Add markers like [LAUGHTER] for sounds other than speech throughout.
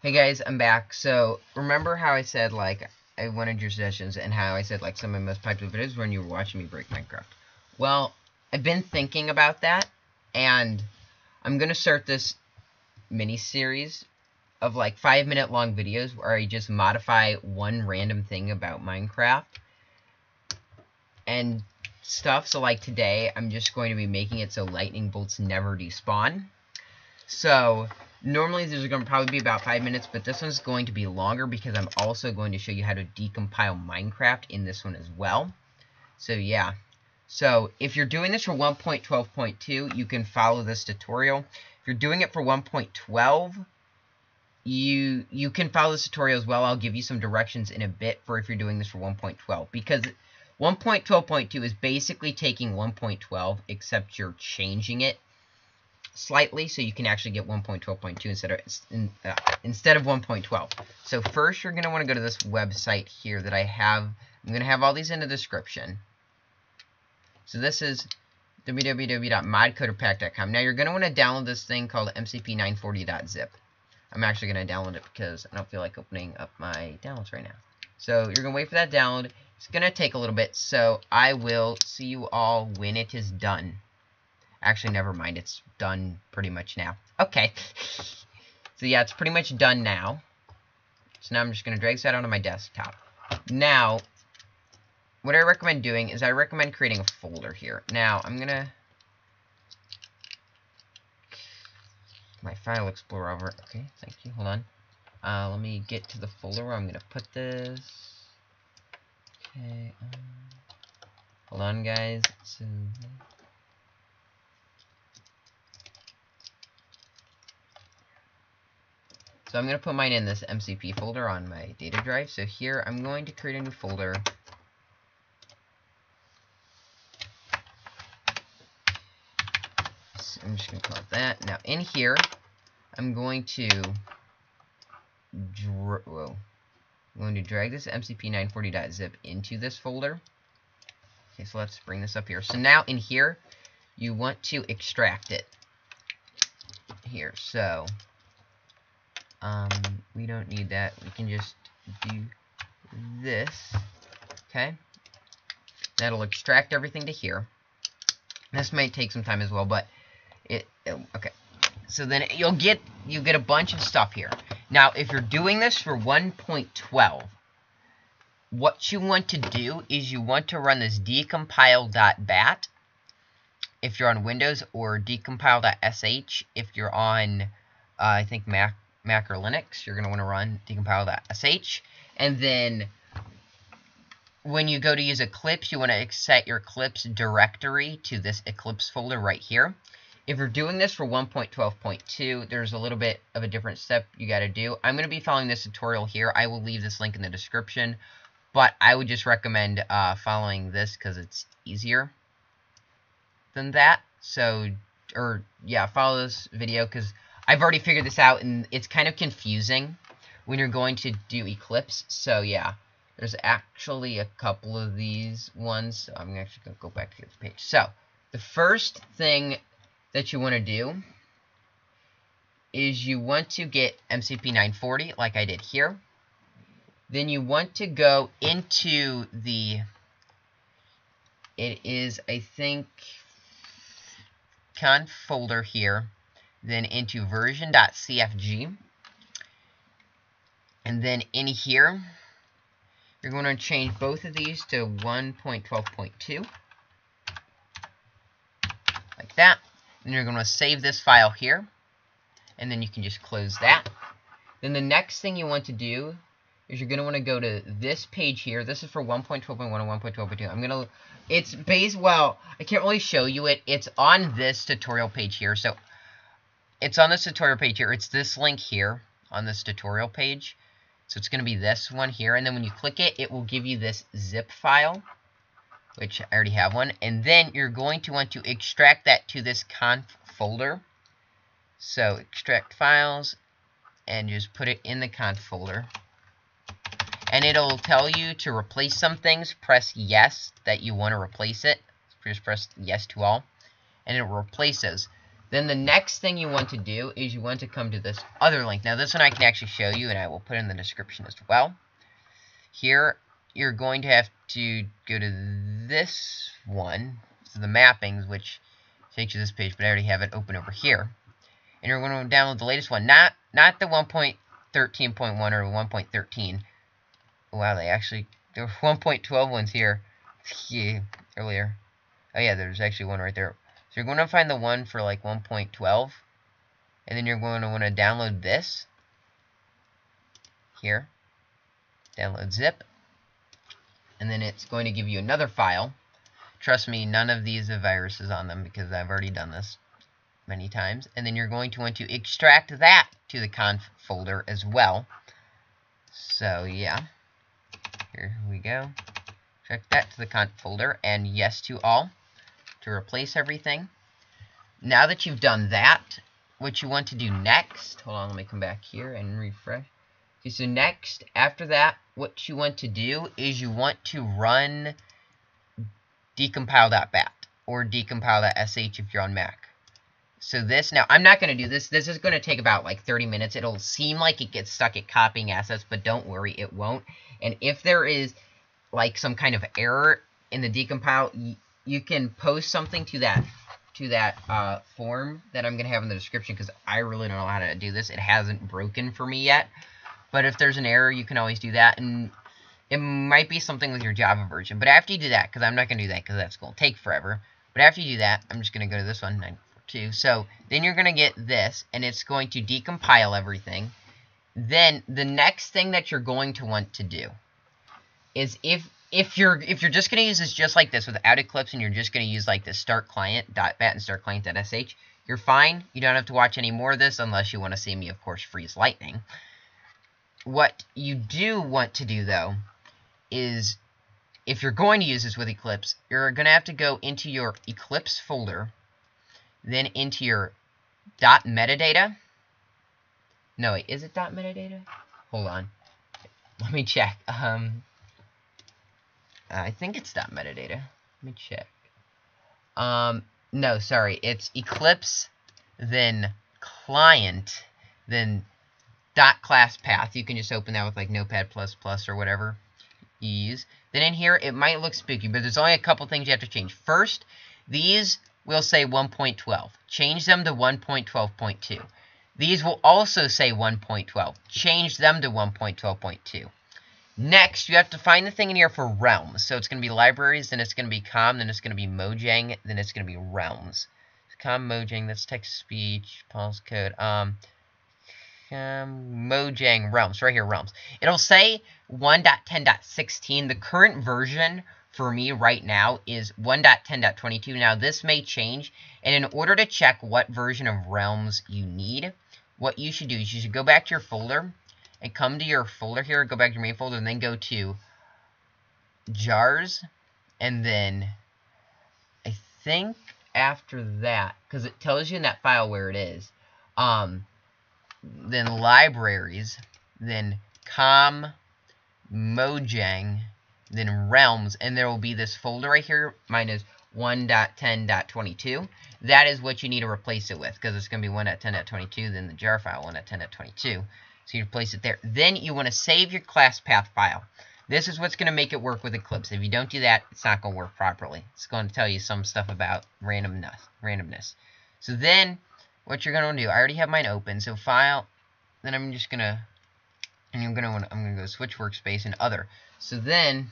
Hey guys, I'm back. So, remember how I said, like, I wanted your suggestions and how I said, like, some of my most popular videos when you were watching me break Minecraft? Well, I've been thinking about that, and I'm gonna start this mini-series of, like, five-minute long videos where I just modify one random thing about Minecraft and stuff. So, like, today, I'm just going to be making it so lightning bolts never despawn. So, Normally, these are going to probably be about 5 minutes, but this one's going to be longer because I'm also going to show you how to decompile Minecraft in this one as well. So, yeah. So, if you're doing this for 1.12.2, you can follow this tutorial. If you're doing it for 1.12, you you can follow this tutorial as well. I'll give you some directions in a bit for if you're doing this for 1.12. Because 1.12.2 is basically taking 1.12, except you're changing it slightly so you can actually get 1.12.2 instead of in, uh, instead of 1.12. So first you're going to want to go to this website here that I have. I'm going to have all these in the description. So this is www.modcoderpack.com. Now you're going to want to download this thing called mcp940.zip. I'm actually going to download it because I don't feel like opening up my downloads right now. So you're going to wait for that download. It's going to take a little bit, so I will see you all when it is done. Actually, never mind. It's done pretty much now. Okay. so yeah, it's pretty much done now. So now I'm just going to drag that onto my desktop. Now, what I recommend doing is I recommend creating a folder here. Now, I'm going to... My file explorer over. Okay, thank you. Hold on. Uh, let me get to the folder where I'm going to put this. Okay. Um, hold on, guys. So... So I'm going to put mine in this MCP folder on my data drive. So here I'm going to create a new folder. So I'm just going to call it that. Now in here, I'm going to whoa. I'm going to drag this mcp940.zip into this folder. Okay, so let's bring this up here. So now in here, you want to extract it. Here, so um, we don't need that. We can just do this. Okay. That'll extract everything to here. This might take some time as well, but it, it okay. So then you'll get you get a bunch of stuff here. Now, if you're doing this for 1.12, what you want to do is you want to run this decompile.bat if you're on Windows or decompile.sh if you're on, uh, I think, Mac Mac or Linux, you're going to want to run decompile.sh. And then when you go to use Eclipse, you want to set your Eclipse directory to this Eclipse folder right here. If you're doing this for 1.12.2, there's a little bit of a different step you got to do. I'm going to be following this tutorial here. I will leave this link in the description. But I would just recommend uh, following this because it's easier than that. So, or, yeah, follow this video because I've already figured this out, and it's kind of confusing when you're going to do Eclipse. So, yeah, there's actually a couple of these ones. So I'm actually going to go back to the page. So, the first thing that you want to do is you want to get MCP940, like I did here. Then you want to go into the, it is, I think, conf folder here then into version.cfg. And then in here, you're going to change both of these to 1.12.2. Like that. Then you're going to save this file here. And then you can just close that. Then the next thing you want to do is you're going to want to go to this page here. This is for 1.12.1 and 1.12.2. I'm going to, it's based, well, I can't really show you it. It's on this tutorial page here. So it's on this tutorial page here. It's this link here on this tutorial page. So it's going to be this one here. And then when you click it, it will give you this zip file, which I already have one. And then you're going to want to extract that to this conf folder. So extract files and just put it in the conf folder. And it'll tell you to replace some things. Press yes that you want to replace it. Just press yes to all. And it replaces. Then the next thing you want to do is you want to come to this other link. Now this one I can actually show you and I will put in the description as well. Here you're going to have to go to this one, so the mappings, which takes you to this page, but I already have it open over here. And you're going to download the latest one, not not the 1.13.1 or 1.13. Wow, they actually there were [LAUGHS] 1.12 ones here. Yeah, earlier. Oh yeah, there's actually one right there. So you're going to find the one for like 1.12. And then you're going to want to download this. Here. Download zip. And then it's going to give you another file. Trust me, none of these have viruses on them because I've already done this many times. And then you're going to want to extract that to the conf folder as well. So yeah. Here we go. Check that to the conf folder and yes to all to replace everything. Now that you've done that, what you want to do next, hold on, let me come back here and refresh. Okay, so next, after that, what you want to do is you want to run decompile.bat or decompile.sh if you're on Mac. So this, now I'm not going to do this. This is going to take about like 30 minutes. It'll seem like it gets stuck at copying assets, but don't worry, it won't. And if there is like some kind of error in the decompile, you can post something to that to that uh, form that I'm going to have in the description because I really don't know how to do this. It hasn't broken for me yet. But if there's an error, you can always do that. And it might be something with your Java version. But after you do that, because I'm not going to do that because that's going to take forever. But after you do that, I'm just going to go to this one, 942. So then you're going to get this, and it's going to decompile everything. Then the next thing that you're going to want to do is if if you're if you're just going to use this just like this without Eclipse and you're just going to use like the start client.bat and start client.sh, you're fine. You don't have to watch any more of this unless you want to see me, of course, freeze lightning. What you do want to do, though, is if you're going to use this with Eclipse, you're going to have to go into your Eclipse folder, then into your dot metadata. No, wait, is it dot metadata? Hold on. Let me check. Um, I think it's metadata. Let me check. Um, no, sorry. It's Eclipse, then client, then dot class path. You can just open that with like Notepad++ Plus or whatever use. Then in here, it might look spooky, but there's only a couple things you have to change. First, these will say 1.12. Change them to 1.12.2. These will also say 1.12. Change them to 1.12.2. Next, you have to find the thing in here for realms. So it's going to be libraries, then it's going to be com, then it's going to be Mojang, then it's going to be realms. Com, Mojang, that's text-to-speech, pulse code. Um, com, Mojang, realms, right here, realms. It'll say 1.10.16. The current version for me right now is 1.10.22. Now, this may change, and in order to check what version of realms you need, what you should do is you should go back to your folder, and come to your folder here, go back to your main folder, and then go to jars, and then I think after that, because it tells you in that file where it is, um, then libraries, then com, mojang, then realms, and there will be this folder right here, mine is 1.10.22. That is what you need to replace it with, because it's going to be 1.10.22, then the jar file 1.10.22. So you place it there. Then you want to save your class path file. This is what's going to make it work with Eclipse. If you don't do that, it's not going to work properly. It's going to tell you some stuff about randomness. randomness. So then, what you're going to do, I already have mine open. So file, then I'm just going to, and I'm going to, I'm going to go switch workspace and other. So then,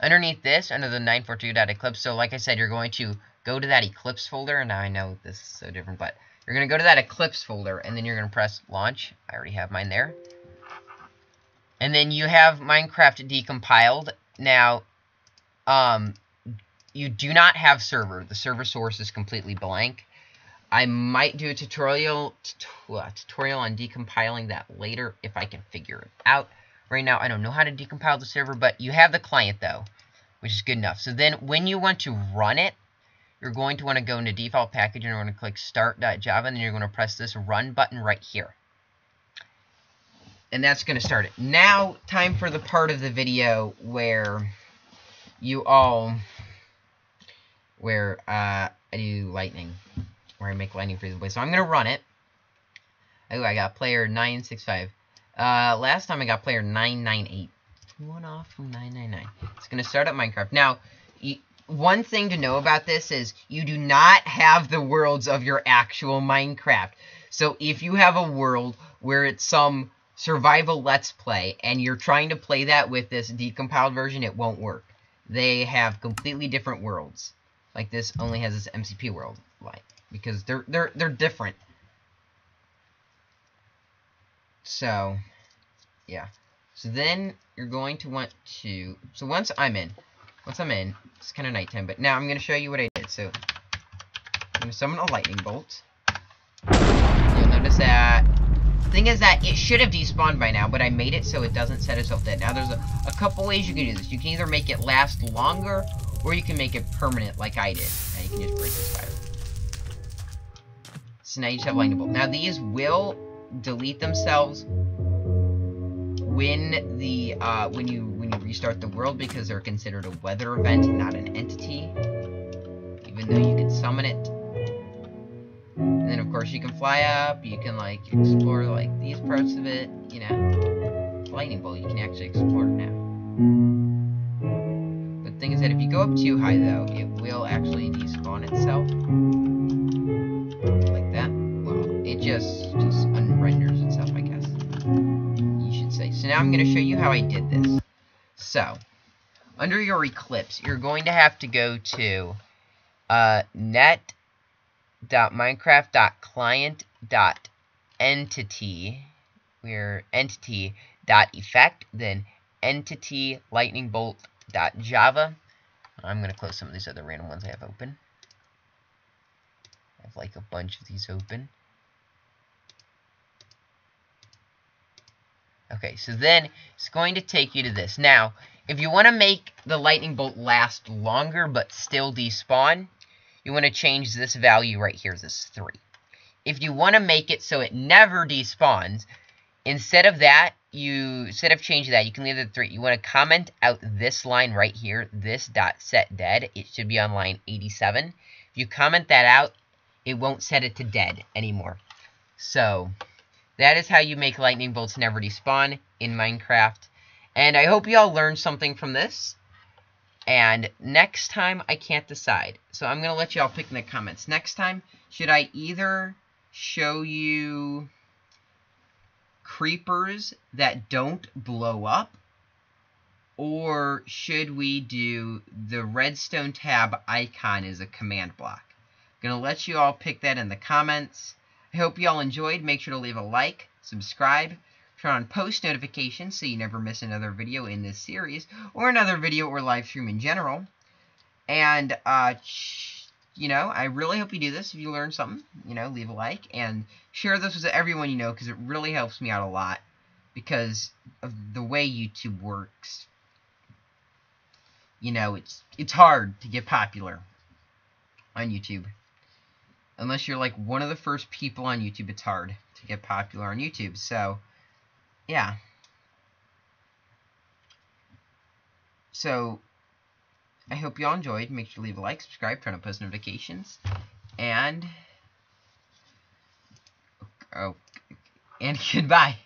underneath this, under the 942.eclipse, so like I said, you're going to go to that Eclipse folder. And now I know this is so different, but you're going to go to that Eclipse folder, and then you're going to press Launch. I already have mine there. And then you have Minecraft decompiled. Now, um, you do not have server. The server source is completely blank. I might do a tutorial tutorial on decompiling that later if I can figure it out. Right now, I don't know how to decompile the server, but you have the client, though, which is good enough. So then when you want to run it, you're going to want to go into default package and you're going to click start.java and then you're going to press this run button right here. And that's going to start it. Now, time for the part of the video where you all, where uh, I do lightning. where I make lightning freeze away. So I'm gonna run it. Oh, I got player 965. Uh, last time I got player 998. One off from 999. It's gonna start up Minecraft. Now, one thing to know about this is you do not have the worlds of your actual Minecraft. So if you have a world where it's some survival let's play and you're trying to play that with this decompiled version, it won't work. They have completely different worlds. Like this only has this MCP world like because they're they're they're different. So, yeah. So then you're going to want to so once I'm in, once I'm in, it's kind of nighttime, but now I'm going to show you what I did. So, I'm going to summon a lightning bolt. You'll notice that the thing is that it should have despawned by now, but I made it so it doesn't set itself dead. Now, there's a, a couple ways you can do this. You can either make it last longer, or you can make it permanent like I did. Now, you can just break this fire. So now you just have lightning bolt. Now, these will delete themselves when the uh, when you when you restart the world because they're considered a weather event, not an entity. Even though you can summon it. And then of course you can fly up, you can like explore like these parts of it, you know. Lightning bolt, you can actually explore now. The thing is that if you go up too high though, it will actually despawn itself. Like that. Well, it just just unrenders itself, I guess You should say. So now I'm going to show you how I did this. So, under your Eclipse, you're going to have to go to uh, net.minecraft.client.entity, where entity dot effect, then entity lightning bolt dot java. I'm going to close some of these other random ones I have open. I have like a bunch of these open. Okay, so then it's going to take you to this. Now, if you want to make the lightning bolt last longer but still despawn, you want to change this value right here, this 3. If you want to make it so it never despawns, instead of that, you instead of changing that, you can leave at 3. You want to comment out this line right here, this dot set dead. It should be on line 87. If you comment that out, it won't set it to dead anymore. So, that is how you make lightning bolts never despawn in Minecraft. And I hope you all learned something from this. And next time, I can't decide. So I'm going to let you all pick in the comments. Next time, should I either show you creepers that don't blow up? Or should we do the redstone tab icon as a command block? I'm going to let you all pick that in the comments. I hope you all enjoyed. Make sure to leave a like, subscribe, turn on post notifications so you never miss another video in this series, or another video or live stream in general. And, uh, you know, I really hope you do this. If you learned something, you know, leave a like, and share this with everyone you know, because it really helps me out a lot, because of the way YouTube works. You know, it's it's hard to get popular on YouTube unless you're like one of the first people on YouTube, it's hard to get popular on YouTube. So, yeah. So, I hope you all enjoyed. Make sure to leave a like, subscribe, turn on post notifications, and oh, oh and [LAUGHS] goodbye.